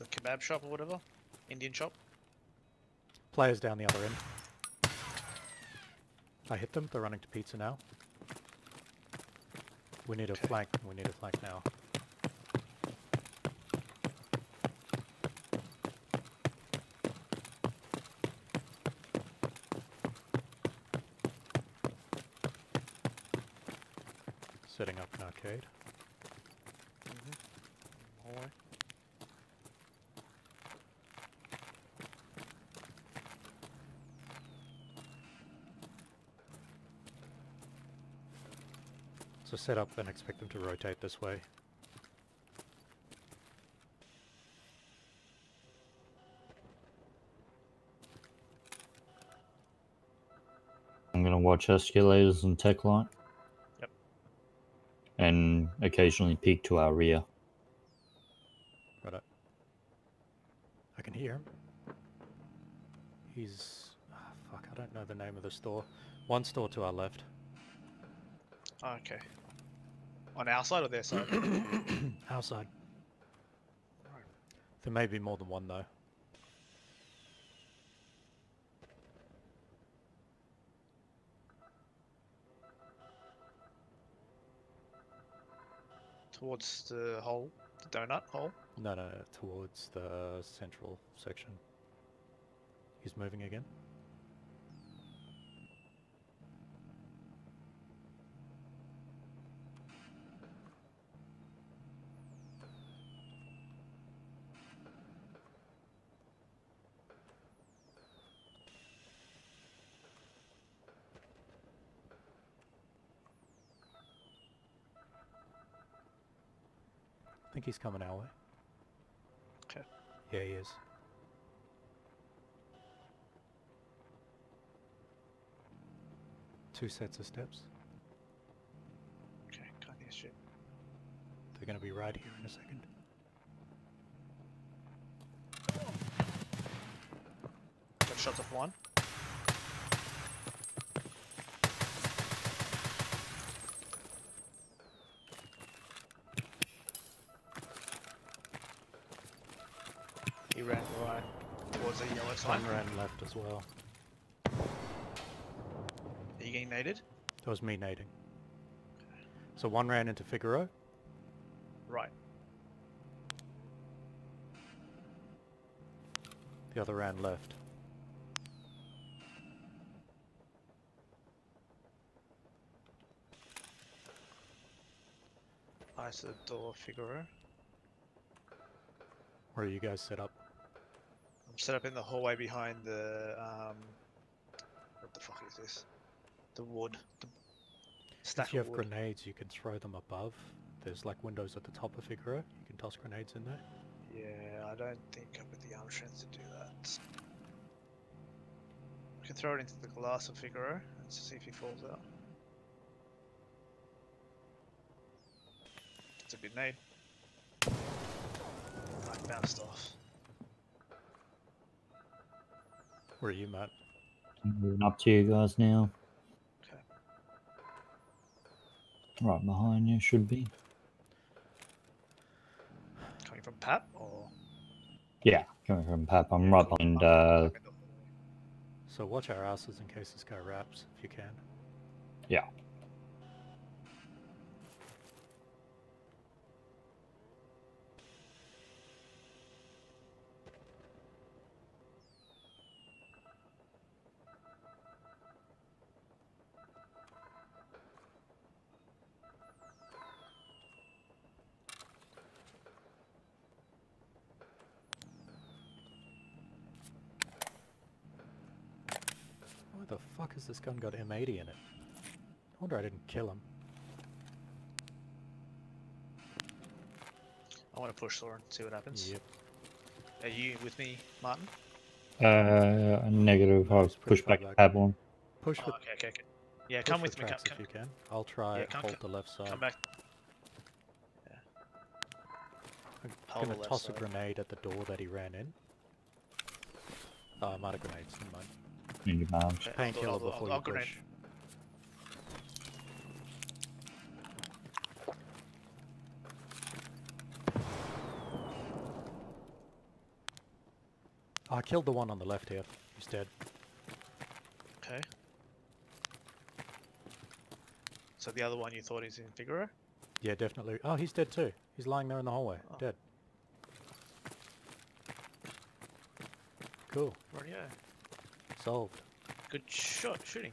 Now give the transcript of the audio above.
the kebab shop or whatever, Indian shop. Players down the other end. I hit them. They're running to pizza now. We need a Okay. flank. We need a flank now. Setting up an arcade. Mm-hmm. Hallway. So set up and expect them to rotate this way. I'm gonna watch escalators and Techlight. Yep. And occasionally peek to our rear. Right up. I can hear him. He's... ah, fuck, I don't know the name of the store. One store to our left. Oh, okay. On our side or their side? Our Outside. There may be more than one though. Towards the hole, the donut hole. No, no, no, towards the central section. He's moving again. Think he's coming our way. Okay. Yeah, he is. Two sets of steps. Okay, can't hear shit. They're going to be right here in a second. Got shots of one. He ran right towards the yellow sign. One ran left as well. Are you getting naded? That was me nading. So one ran into Figaro. Right. The other ran left. The door, Figaro. Where are you guys set up? Set up in the hallway behind the um. What the fuck is this? The wood. The stack if you of have wood. grenades, you can throw them above. There's like windows at the top of Figaro. You can toss grenades in there. Yeah, I don't think I've got the arm strength to do that. I can throw it into the glass of Figaro and see if he falls out. It's a good nade. I bounced off. Where are you, Matt? Moving up to you guys now. Okay. Right behind you should be. Coming from Pat or? Yeah, coming from Pap. I'm right behind uh So watch our asses in case this guy wraps, if you can. yeah. The fuck has this gun got M80 in it? I wonder I didn't kill him. I want to push Thor and see what happens. Yep. Are you with me, Martin? Uh negative. I'll It's pretty push back back. Pab one. Push Oh, okay, okay, okay. Yeah, come with with me. Come, come, if you can. I'll try Yeah, come- hold come- the left side. come back. Yeah. I'm Hold gonna the left toss a grenade at the door that he ran in. Oh, I'm out of grenades, never mind. In your arms. Okay, I'll do it, Painkiller I'll do before I'll- I'll you grenade. push. Ah, I killed the one on the left here. He's dead. Okay. So the other one you thought is in Figaro? Yeah, definitely. Oh, he's dead too. He's lying there in the hallway. Oh. Dead. Cool. Rightio. Solved. Good shot shooting.